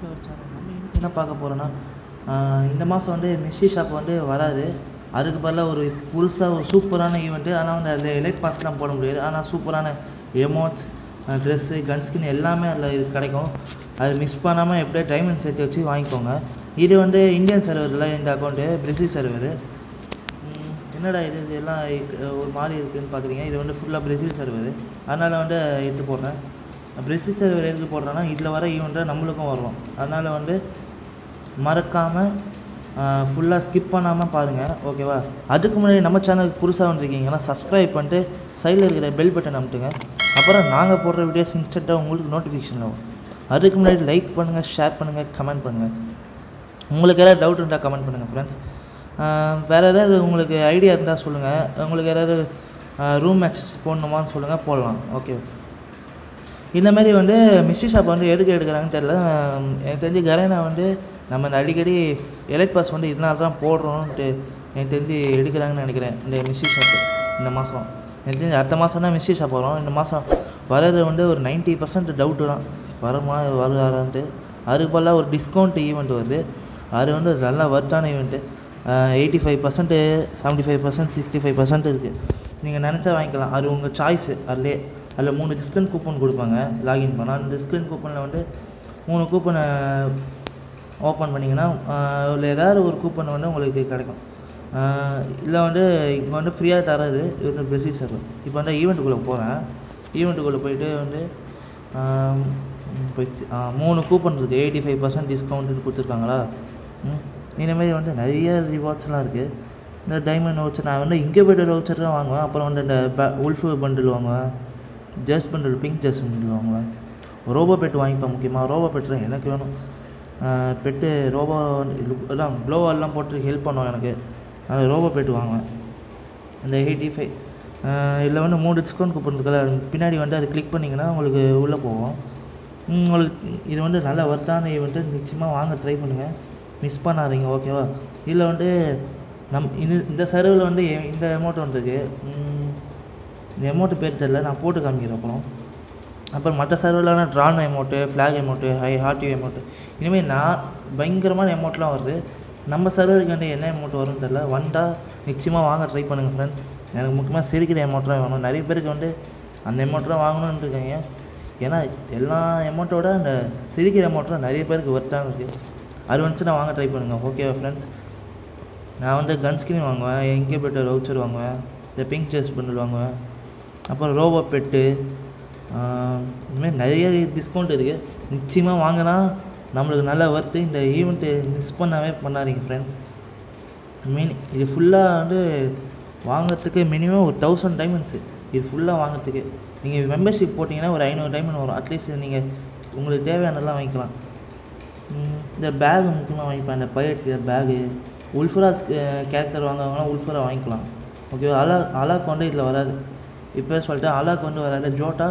நம்ம இன்னைக்கு என்ன பார்க்க போகிறோன்னா இந்த மாதம் வந்து மிஸ்டி ஷாப் வந்து வராது. அதுக்கு பதிலாக ஒரு புதுசாக ஒரு சூப்பரான ஈவெண்ட்டு ஆனால் வந்து அதில் எலைட் பாஸ்லாம் போட முடியாது. ஆனால் சூப்பரான எமோட்ஸ் ட்ரெஸ்ஸு கன்ஸ்கின் எல்லாமே அதில் கிடைக்கும். அது மிஸ் பண்ணாமல் எப்படியே டைமண்ட் சேர்த்து வச்சு வாங்கிக்கோங்க. இது வந்து இந்தியன் சர்வரில் இந்த அக்கௌண்ட்டு பிரேசில் சர்வரு என்னடா இது? எல்லாம் ஒரு மாதிரி இருக்குதுன்னு பார்க்குறீங்க இது வந்து ஃபுல்லாக பிரேசில் சர்வர் அதனால் வந்து எடுத்து போடுறேன். பிரேசில் சர்வர் எதுக்கு போடுறேன்னா இதில் வர ஈவெண்ட்டை நம்மளுக்கும் வரும் அதனால் வந்து மறக்காமல் ஃபுல்லாக ஸ்கிப் பண்ணாமல் பாருங்கள் ஓகேவா அதுக்கு முன்னாடி நம்ம சேனலுக்கு புதுசாக வந்திருக்கீங்கன்னா சப்ஸ்கிரைப் பண்ணிட்டு சைடில் இருக்கிற பெல் பட்டன் அமுட்டுங்க அப்புறம் நாங்கள் போடுற வீடியோஸ் இன்ஸ்டண்ட்டாக உங்களுக்கு நோட்டிஃபிகேஷன் ஆகும் அதுக்கு முன்னாடி லைக் பண்ணுங்கள் ஷேர் பண்ணுங்கள் கமெண்ட் பண்ணுங்கள் உங்களுக்கு ஏதாவது டவுட் இருந்தால் கமெண்ட் பண்ணுங்கள் ஃப்ரெண்ட்ஸ் வேறு ஏதாவது உங்களுக்கு ஐடியா இருந்தால் சொல்லுங்கள் உங்களுக்கு ஏதாவது ரூம் மேட்சஸ் போடணுமான்னு சொல்லுங்கள் போடலாம் ஓகே இந்த மாதிரி வந்து மிஸ்ட்ரி ஷாப் வந்து எதுக்கு எடுக்கிறாங்கன்னு தெரில எனக்கு தெரிஞ்சு கரேனா வந்து நம்ம இந்த அடிக்கடி எலைட் பாஸ் வந்து இதனால தான் போடுறோன்ட்டு எனக்கு தெரிஞ்சு எடுக்கிறாங்கன்னு நினைக்கிறேன் இந்த மிஸ்ட்ரி ஷாப் இந்த மாதம் எனக்கு தெரிஞ்சு அடுத்த மாதம் தான் மிஸ்டி ஷாப் வரும். இந்த மாதம் வர்றது வந்து ஒரு 90% பர்சன்ட் டவுட்டு தான். வருமா வருவாரான்ட்டு அதுக்கு பதிலாக ஒரு டிஸ்கவுண்ட் ஈவெண்ட் வருது. அது வந்து நல்லா வர்த்தான event eighty five percent seventy five percent sixty five percent இருக்குது நீங்கள் நினச்சா வாங்கிக்கலாம். அது உங்கள் சாய்ஸு அதுலேயே. அதில் மூணு டிஸ்கவுண்ட் கூப்பன் கொடுப்பாங்க லாகின் பண்ணால் அந்த டிஸ்கவுண்ட் கூப்பனில் வந்து மூணு கூப்பனை ஓப்பன் பண்ணிங்கன்னா அதில் ஏதாவது ஒரு கூப்பன் வந்து உங்களுக்கு கிடைக்கும். இல்லை வந்து இங்கே வந்து ஃப்ரீயாக தராது இது வந்து பெசிஸ் சர்வர் இப்போ வந்து ஈவெண்ட்டுக்குள்ளே போகிறேன் ஈவெண்ட்டுக்குள்ளே போயிட்டு வந்து மூணு கூப்பன் இருக்குது எயிட்டி ஃபைவ் பர்சன்ட் டிஸ்கவுண்ட்டு கொடுத்துருக்காங்களா? ம் இந்தமாரி வந்து நிறைய ரிவார்ட்ஸ்லாம் இருக்குது இந்த டைமண்ட் வவுச்சர் நான் வந்து இன்குபேட்டர் வவுச்சர் தான் வாங்குவேன். அப்புறம் வந்து இந்த ப உல்ஃப் பண்டில் வாங்குவேன். ஜஸ் பண்டில் பிங்க் ஜஸ் பண்ணிடுவாங்க வாங்குவேன் ரோபோ பெட் வாங்கிப்பேன் முக்கியமாக ரோபோ பெட்டு எனக்கு வேணும். பெட்டு ரோபோ எல்லாம் க்ளோவெல்லாம் போட்டு ஹெல்ப் பண்ணுவோம் எனக்கு. அது ரோபோ பெட் வாங்குவேன். இந்த எயிட்டி ஃபைவ் இதில் வந்து மூணு டிஸ்கவுண்ட் கூப்பன் இருக்குல்ல. பின்னாடி வந்து அது கிளிக் பண்ணிங்கன்னா உங்களுக்கு உள்ளே போகும். உங்களுக்கு இது வந்து நல்ல ஒர்த்தான ஈவெண்ட்டு நிச்சயமாக வாங்க ட்ரை பண்ணுங்கள் மிஸ் பண்ணாதீங்க ஓகேவா இதில் வந்து நம் இந்த இந்த சர்வில் வந்து எ- இந்த அமௌண்ட் வந்துருக்கு. இந்த எமௌண்ட்டு பேர் தெரில நான் போட்டு காமிக்கிறேன் அப்புறம். அப்புறம் மற்ற சர்வர்லாம் ட்ரான் எமௌண்ட்டு ஃப்ளாக் எமௌண்ட்டு ஹை ஹார்டி எமௌண்ட்டு இனிமேல் நான் பயங்கரமான எமௌண்ட்லாம் வருது. நம்ம சர்வருக்கு வந்து என்ன அமௌண்ட் வரும்னு தெரில வந்தால் நிச்சயமாக வாங்க ட்ரை பண்ணுங்கள் ஃப்ரெண்ட்ஸ் எனக்கு முக்கியமாக சிரிக்கிற அமௌண்ட்லாம் வேணும். நிறைய பேருக்கு வந்து அந்த அமௌண்ட்லாம் வாங்கணும்னு இருக்காங்க. ஏன்னா எல்லா அமௌண்ட்டோட அந்த சிரிக்கிற அமௌண்ட்லாம் நிறைய பேருக்கு ஒர்த்தாக இருக்குது அது வந்துச்சு நான் வாங்க ட்ரை பண்ணுங்கள் ஓகேவா ஃப்ரெண்ட்ஸ் நான் வந்து கன் ஸ்கிரீன் வாங்குவேன். இன்குபேட்டர் வவுச்சர் வாங்குவேன். இந்த பிங்க் ஜெஸ் பண்டில் வாங்குவேன். அப்புறம் ரோபோ பெட்டு இதுமாதிரி நிறைய டிஸ்கவுண்ட் இருக்குது நிச்சயமாக வாங்கினா நம்மளுக்கு நல்ல ஒர்த்து இந்த ஈவெண்ட்டு மிஸ் பண்ணவே பண்ணாதீங்க ஃப்ரெண்ட்ஸ் மீன் இது ஃபுல்லாக வந்து வாங்கிறதுக்கு மினிமம் ஒரு தௌசண்ட் டைமண்ட்ஸு இது ஃபுல்லாக வாங்குறதுக்கு. நீங்கள் மெம்பர்ஷிப் போட்டிங்கன்னா ஒரு ஐநூறு டைமண்ட் வரும். அட்லீஸ்ட் நீங்கள் உங்களுக்கு தேவையானதெல்லாம் வாங்கிக்கலாம். இந்த பேக் முக்கியமாக வாங்கிப்பேன். இந்த பைரட் பேகு உல்ஃபராஸ் கேரக்டர் வாங்குறவங்களாம் உல்ஃபரா வாங்கிக்கலாம். ஓகேவா அலா அலாக் வந்து இதில் வராது. இப்போ சொல்லிட்டு அலாக் வந்து வராது. ஜோட்டா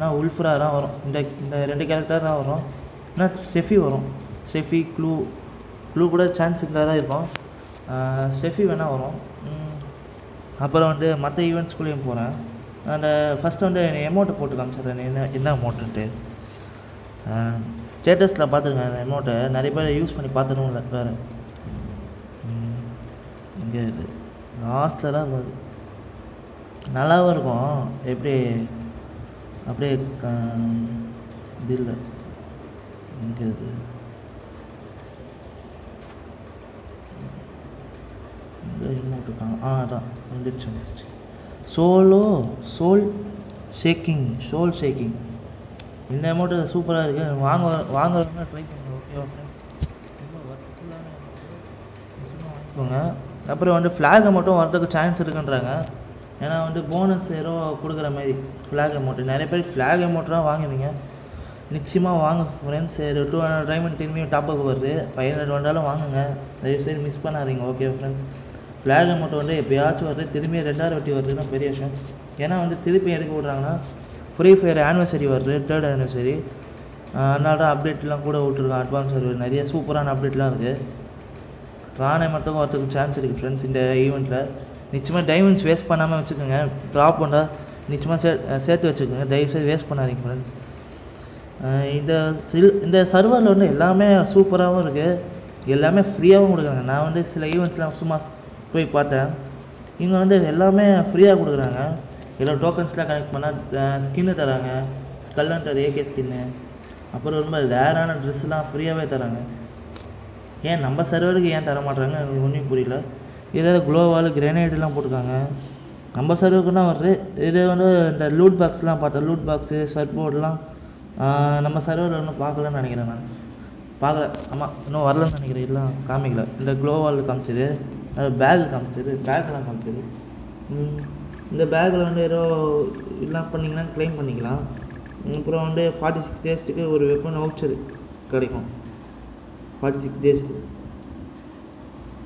நான் உல்ஃப்ரா தான் வரும். இந்த இந்த ரெண்டு கேரக்டர் தான் வரும். ஆனால் செஃபி வரும். செஃபி க்ளூ க்ளூ கூட சான்ஸ் இருந்தால் தான் இருக்கும் செஃபி வேணால் வரும். அப்புறம் வந்து மற்ற ஈவெண்ட்ஸ்குள்ளேயும் போகிறேன் அந்த ஃபஸ்ட்டு வந்து அமௌண்ட்டை போட்டு காமிச்சிடுறேன். என்ன என்ன அமௌண்ட்டுன்ட்டு ஸ்டேட்டஸில் பார்த்துருக்கேன் அந்த அமௌண்ட்டை நிறைய பேர் யூஸ் பண்ணி பார்த்துருவோம்ல இல்லை வேறு. இங்கே இது. லாஸ்ட்டில் தான் வருது. நல்லாவும் இருக்கும். எப்படி அப்படியே க- இது இல்லை. இங்கே இது. இங்கே இருக்காங்க ஆ அதான். வந்துருச்சு வந்துருச்சு. Solo soul shaking soul shaking. இந்த அமௌண்ட்டு சூப்பராக இருக்குது வாங்க வாங்குறதுனா ட்ரை பண்ணுங்க. ஓகேவா ஃப்ரெண்ட்ஸ் ரொம்ப ஒர்க்ஃபுல்லான வாங்கிக்கோங்க. அப்புறம் வந்து ஃப்ளாகை மட்டும் வரதுக்கு சான்ஸ் இருக்குன்றாங்க. ஏன்னா வந்து போனஸ் ஏதோ கொடுக்குற மாதிரி ஃப்ளாக் அமௌண்ட்டு நிறைய பேருக்கு ஃப்ளாக் அமௌண்ட் தான் வாங்குவீங்க. நிச்சயமாக வாங்க ஃப்ரெண்ட்ஸ் டூ ஹண்ட்ரட் டைமண்ட் திரும்பியும் டாப்அப் வருது. ஃபைவ் ஹண்ட்ரட் வந்தாலும் வாங்குங்க. தயவுசெய்து மிஸ் பண்ணாதீங்க. ஓகே ஃப்ரெண்ட்ஸ் ஃப்ளாக் அமௌண்ட் வந்து எப்போயாச்சும் வருது. திரும்பி ரெண்டாயிரம் வட்டி வருதுன்னா பெரிய விஷயம். ஏன்னா வந்து திருப்பி எடுக்க விட்றாங்கன்னா ஃப்ரீ ஃபயர் ஆனிவர்சரி வருது. தேர்ட் ஆனிவர்சரி அதனால தான் அப்டேட்லாம் கூட விட்ருக்கான் அட்வான்ஸ் வருது நிறைய சூப்பரான அப்டேட்லாம் இருக்குது ராணை மட்டும் வரத்துக்கு சான்ஸ் இருக்குது ஃப்ரெண்ட்ஸ் இந்த ஈவெண்ட்டில் நிச்சயமாக டைமண்ட்ஸ் வேஸ்ட் பண்ணாமல் வச்சுக்கோங்க. ட்ராப் பண்ணால் நிச்சயமாக சே சேர்த்து வச்சுக்கோங்க. தயவுசெய்து வேஸ்ட் பண்ணாதீங்க ஃப்ரெண்ட்ஸ் இந்த சில் இந்த சர்வரில் வந்து எல்லாமே சூப்பராகவும் இருக்குது எல்லாமே ஃப்ரீயாகவும் கொடுக்குறாங்க. நான் வந்து சில ஈவெண்ட்ஸ்லாம் சும்மா போய் பார்த்தேன். இங்கே வந்து எல்லாமே ஃப்ரீயாக கொடுக்குறாங்க. எல்லாம் டோக்கன்ஸ்லாம் கனெக்ட் பண்ணால் ஸ்கின்னு தராங்க. ஸ்கல்லண்டர் ஏகே ஸ்கின்னு அப்புறம் ரொம்ப ரேரான ட்ரெஸ்லாம் ஃப்ரீயாகவே தராங்க. ஏன் நம்ம சர்வருக்கு ஏன் தர மாட்றாங்க எனக்கு ஒன்றும் புரியல. ஏதாவது க்ளோவால் கிரேனைடெலாம் போட்டிருக்காங்க. நம்ம சர்வருக்குன்னா வருது? இதே வந்து இந்த லூட் பாக்ஸ்லாம் பார்த்தேன் லூட் பாக்ஸு சர்போர்ட்லாம் நம்ம சர்வர் இன்னும் பார்க்கலன்னு நினைக்கிறேன் நான். பார்க்கல. ஆமாம் இன்னும் வரலன்னு நினைக்கிறேன். எல்லாம் காமிக்கல. இந்த க்ளோவால் காமிச்சது அது பேக் காமிச்சது பேக்லாம் காமிச்சது. இந்த பேக்கில் வந்து ஏதோ இதெல்லாம் பண்ணிங்கன்னா க்ளைம் பண்ணிக்கலாம். அப்புறம் வந்து ஃபார்ட்டி சிக்ஸ் டேஸ்ட்டுக்கு ஒரு வெப்பன் வவுச்சர் கிடைக்கும். ஃபார்ட்டி சிக்ஸ் டேஸ்ட்டு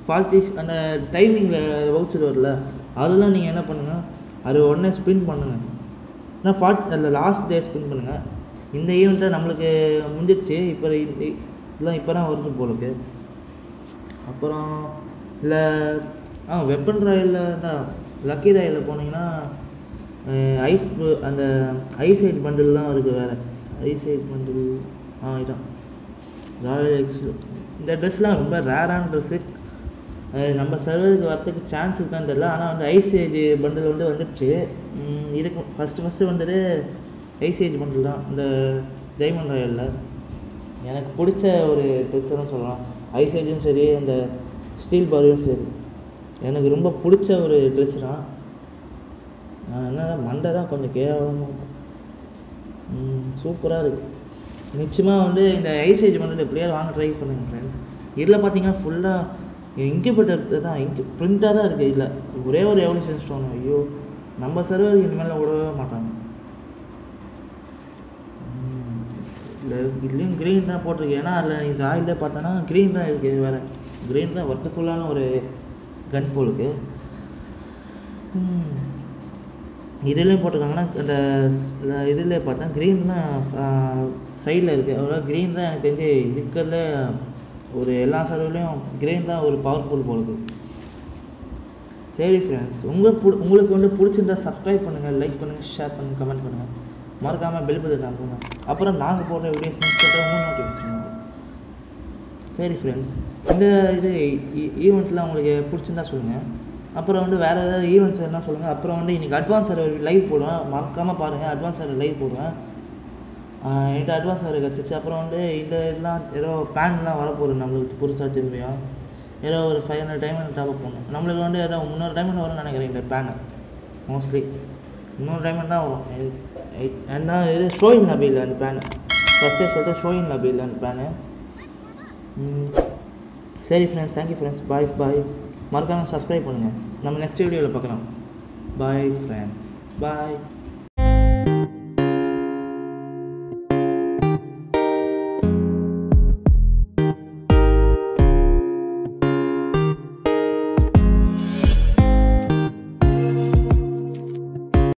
ஃபார்ட்டி அந்த டைமிங்கில் வவுச்சர் வரல அதெல்லாம் நீங்கள் என்ன பண்ணுங்கள் அது உடனே ஸ்பின் பண்ணுங்கள் நான் ஃபார்ட்டி அதில் லாஸ்ட் டே ஸ்பின் பண்ணுங்கள் இந்த ஈவெண்ட்டில் நம்மளுக்கு முடிஞ்சிச்சு இப்போ இதெல்லாம் இப்போ தான் வருது போலுக்கு அப்புறம் இல்லை ஆ வெப்பன் ராயலில் தான். லக்கி ராயலில் போனீங்கன்னா ஐஸ் அந்த ஐசைட் பண்டில்லாம் இருக்குது வேறு. ஐசைட் பண்டில் ஆ இதான். ராயல் எக்ஸ் இந்த ட்ரெஸ்லாம் ரொம்ப ரேரான ட்ரெஸ்ஸு நம்ம சர்வருக்கு வரத்துக்கு சான்ஸ் இருக்கான்னு தெரியல. ஆனால் வந்து ஐசேஜ் பண்டில் வந்து வந்துடுச்சு இருக்கும் ஃபஸ்ட்டு ஃபஸ்ட்டு வந்தது ஐசேஜ் பண்டில் தான். இந்த டைமண்ட் ராயலில் எனக்கு பிடிச்ச ஒரு ட்ரெஸ்ஸுன்னு சொல்லலாம். ஐசேஜும் சரி அந்த ஸ்டீல் பாலியும் சரி. எனக்கு ரொம்ப பிடிச்ச ஒரு ட்ரெஸ் தான். என்னன்னா மண்டை தான் கொஞ்சம் கேவலமாக சூப்பராக இருக்குது நிச்சயமாக வந்து இந்த ஐசேஜ் பண்ணுறது எப்படியாவது வாங்க ட்ரை பண்ணுங்கள் ஃப்ரெண்ட்ஸ் இதில் பார்த்தீங்கன்னா ஃபுல்லாக இன்குபேட்டர் தான் இங்கு பிரிண்ட்டாக தான் இருக்குது இல்லை ஒரே ஒரு எவல்யூஷன் ஸ்டோன் ஐயோ நம்ம சர்வர் இனிமேல் விடவே மாட்டாங்க. இல்லை இதுலேயும் க்ரீன் தான் போட்டிருக்கு. ஏன்னா அதில் இந்த ஆயிலே பார்த்தோன்னா க்ரீன் தான் இருக்குது வேறு. க்ரீன் தான் ஒர்த்தஃபுல்லான ஒரு கன் போலுக்கு இதுலேயும் போட்டிருக்காங்கன்னா அந்த இதில் பார்த்தா க்ரீன் தான் சைடில் இருக்குது அவ்வளோ க்ரீன் தான் எனக்கு தெரிஞ்சு இருக்கிறதுல ஒரு எல்லா சர்வர்லேயும் கிரெயின் தான் ஒரு பவர்ஃபுல் போகுது சரி ஃப்ரெண்ட்ஸ் உங்களுக்கு பிடி உங்களுக்கு வந்து பிடிச்சிருந்தா சப்ஸ்கிரைப் பண்ணுங்கள் லைக் பண்ணுங்கள் ஷேர் பண்ணுங்கள் கமெண்ட் பண்ணுங்கள் மறக்காமல் பெல் பட்டன் அனுப்புங்க அப்புறம் நாங்கள் போடுற வீடியோஸ் நோட்டிஃபிகேஷன் சரி ஃப்ரெண்ட்ஸ் இந்த இது e-, e-, ஈவெண்ட்டில் உங்களுக்கு பிடிச்சிருந்தா சொல்லுங்கள் அப்புறம் வந்து வேறு ஏதாவது ஈவெண்ட்ஸ் என்ன சொல்லுங்கள் அப்புறம் வந்து இன்றைக்கி அட்வான்ஸ் சர்வர் லைவ் போடுவேன். மறக்காமல் பாருங்கள் அட்வான்ஸ் சர்வர் லைவ் போடுவேன். என்கிட்ட அட்வான்ஸ் வேறு கிடச்சிருச்சு அப்புறம் வந்து இந்த இதெல்லாம் ஏதோ பேன்லாம் வரப்போகுது நம்மளுக்கு புதுசாக திரும்பியும் ஏதோ ஒரு ஃபைவ் ஹண்ட்ரட் டைமண்ட் டாப் பண்ணும் நம்மளுக்கு வந்து ஏதோ முந்நூறு டைமண்ட் வரும்னு நினைக்கிறேன் இந்த பேனு மோஸ்ட்லி முந்நூறு டைமண்ட் தான் வரும். ஏன்னா இது ஷோயின் லபி இல்லை அந்த பேனு ஃபஸ்ட்டே சொல்லிட்டு ஷோயின் லபி இல்லை அந்த பேனு சரி friends thank you friends bye bye மறக்காமல் சப்ஸ்கிரைப் பண்ணுங்கள் நம்ம நெக்ஸ்ட் வீடியோவில் பார்க்கலாம். Bye friends bye